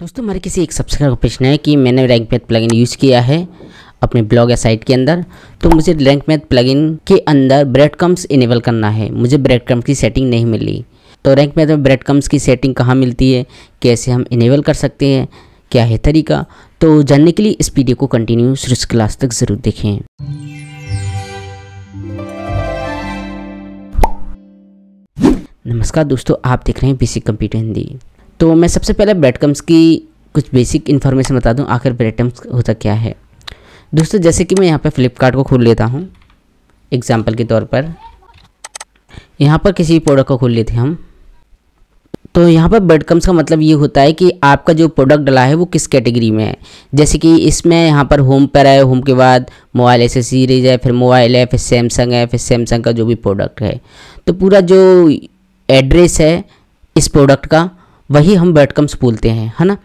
दोस्तों, हमारे किसी एक सब्सक्राइबर का प्रश्न है कि मैंने रैंक मैथ प्लगइन यूज़ किया है अपने ब्लॉग या साइट के अंदर तो मुझे रैंक मैथ प्लगइन के अंदर ब्रेड कम्स इनेबल करना है। मुझे ब्रेड कम्स की सेटिंग नहीं मिली। तो रैंक मैथ में ब्रेड कम्स की सेटिंग कहाँ मिलती है? कैसे हम इनेबल कर सकते हैं? क्या है तरीका? तो जानने के लिए इस वीडियो को कंटिन्यू शुरू क्लास तक ज़रूर देखें। नमस्कार दोस्तों, आप देख रहे हैं बेसिक कंप्यूटर हिंदी तो मैं सबसे पहले ब्रेडकम्स की कुछ बेसिक इन्फॉर्मेशन बता दूँ, आखिर ब्रेडकम्स होता क्या है। दोस्तों, जैसे कि मैं यहाँ पर फ्लिपकार्ट को खोल लेता हूँ एग्ज़ाम्पल के तौर पर। यहाँ पर किसी प्रोडक्ट को खोल लेते हैं हम। तो यहाँ पर ब्रेडकम्स का मतलब ये होता है कि आपका जो प्रोडक्ट डला है वो किस कैटेगरी में है। जैसे कि इसमें यहाँ पर होम पर है होम के बाद मोबाइल एसेसरीज है, फिर मोबाइल है, फिर सैमसंग है, फिर सैमसंग का जो भी प्रोडक्ट है। तो पूरा जो एड्रेस है इस प्रोडक्ट का वही हम बेटकम्स बोलते हैं, है ना?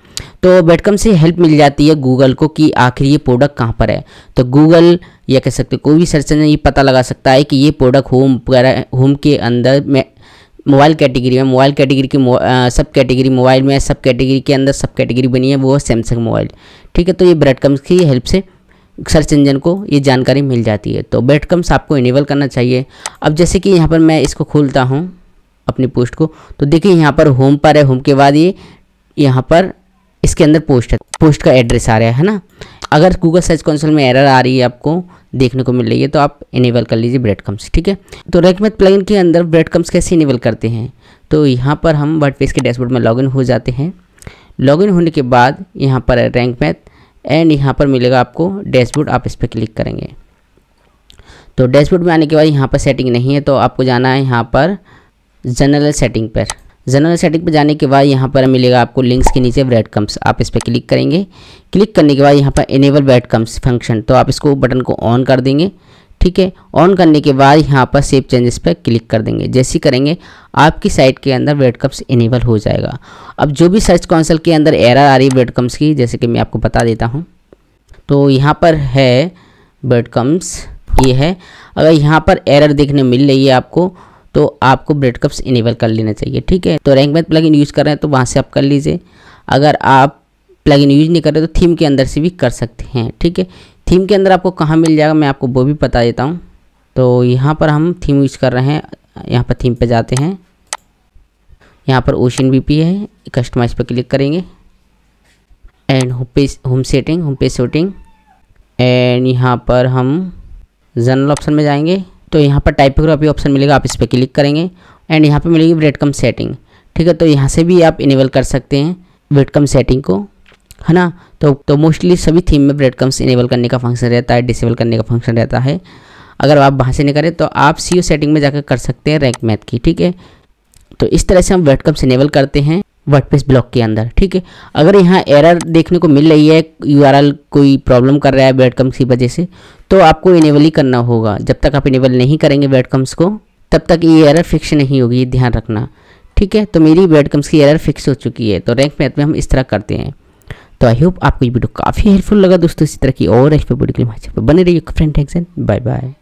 तो बेटकम से हेल्प मिल जाती है गूगल को कि आखिर ये प्रोडक्ट कहाँ पर है? तो गूगल या कह सकते कोई भी सर्च इंजन ये पता लगा सकता है कि ये प्रोडक्ट होम वगैरह होम के अंदर में मोबाइल कैटेगरी में मोबाइल कैटेगरी की सब कैटेगरी मोबाइल में, सब कैटेगरी के अंदर सब कैटेगरी बनी है, वो है सैमसंग मोबाइल ठीक है तो ये ब्रेडकम्स की हेल्प से सर्च इंजन को ये जानकारी मिल जाती है। तो ब्रेडकम्स आपको इनेबल करना चाहिए। अब जैसे कि यहाँ पर मैं इसको खोलता हूँ। अपनी पोस्ट को। तो देखिए, यहाँ पर होम पर है। होम के बाद ये, यहाँ पर इसके अंदर पोस्ट है। पोस्ट का एड्रेस आ रहा है ना? अगर गूगल सर्च कंसोल में एरर आ रही है आपको, देखने को मिल रही है तो आप इनेबल कर लीजिए ब्रेड कम्स ठीक है? तो रैकमेथ प्लगइन के अंदर ब्रेड कम्स कैसे इनेबल करते हैं? तो यहाँ पर हम वर्डपेज के डैशबोर्ड में लॉगिन हो जाते हैं। लॉगिन होने के बाद यहाँ पर रैंक मैथ एंड यहाँ पर मिलेगा आपको डैशबोर्ड आप इस पर क्लिक करेंगे। तो डैशबोर्ड में आने के बाद यहाँ पर सेटिंग नहीं है तो आपको जाना है यहाँ पर जनरल सेटिंग पर। जनरल सेटिंग पर जाने के बाद यहाँ पर मिलेगा आपको लिंक्स के नीचे ब्रेड कम्स आप इस पर क्लिक करेंगे। क्लिक करने के बाद यहाँ पर इनेबल ब्रेड कम्स फ़ंक्शन तो आप इसको बटन को ऑन कर देंगे। ठीक है? ऑन करने के बाद यहाँ पर सेव चेंजेस पर क्लिक कर देंगे। जैसे करेंगे, आपकी साइट के अंदर ब्रेड कम्स इनेबल हो जाएगा। अब जो भी सर्च काउंसिल के अंदर एरर आ रही है ब्रेड कम्स की, जैसे कि मैं आपको बता देता हूँ। तो यहाँ पर है ब्रेड कम्स ये है। अगर यहाँ पर एरर देखने मिल रही है आपको तो आपको ब्रेड कप्स इनेबल कर लेना चाहिए, ठीक है? तो रैंक मैथ प्लगइन यूज़ कर रहे हैं तो वहाँ से आप कर लीजिए। अगर आप प्लगइन यूज़ नहीं कर रहे तो थीम के अंदर से भी कर सकते हैं, ठीक है? थीम के अंदर आपको कहाँ मिल जाएगा, मैं आपको वो भी बता देता हूँ। तो यहाँ पर हम थीम यूज़ कर रहे हैं, यहाँ पर थीम पे जाते हैं। यहाँ पर ओशन वी है कस्टमाइज पर क्लिक करेंगे। And home page home setting home page setting and यहाँ पर हम जनरल ऑप्शन में जाएँगे। तो यहाँ पर टाइपोग्राफी ऑप्शन मिलेगा, आप इस पर क्लिक करेंगे एंड यहाँ पर मिलेगी ब्रेडकम सेटिंग ठीक है तो यहाँ से भी आप इनेबल कर सकते हैं ब्रेडकम सेटिंग को, है ना? तो तो मोस्टली सभी थीम में ब्रेडकम्स इनेबल करने का फ़ंक्शन रहता है डिसेबल करने का फ़ंक्शन रहता है। अगर आप वहाँ से नहीं करें तो आप सीओ सेटिंग में जाकर कर सकते हैं रैंक मैथ की, ठीक है? तो इस तरह से हम ब्रेडकम्स इनेबल करते हैं। वर्डप्रेस ब्लॉक के अंदर, ठीक है? अगर यहाँ एरर देखने को मिल रही है यूआरएल कोई प्रॉब्लम कर रहा है वेडकम्स की वजह से तो आपको इनेबल ही करना होगा। जब तक आप इनेबल नहीं करेंगे वेडकम्स को, तब तक ये एरर फिक्स नहीं होगी, ये ध्यान रखना। ठीक है? तो मेरी वेडकम्स की एरर फिक्स हो चुकी है। तो रैंक मैथ में हम इस तरह करते हैं। तो आई होप आपको ये वीडियो काफ़ी हेल्पफुल लगा दोस्तों। इसी तरह की और एक्सपर्ट वीडियो के लिए बने रहिए। Friend action bye bye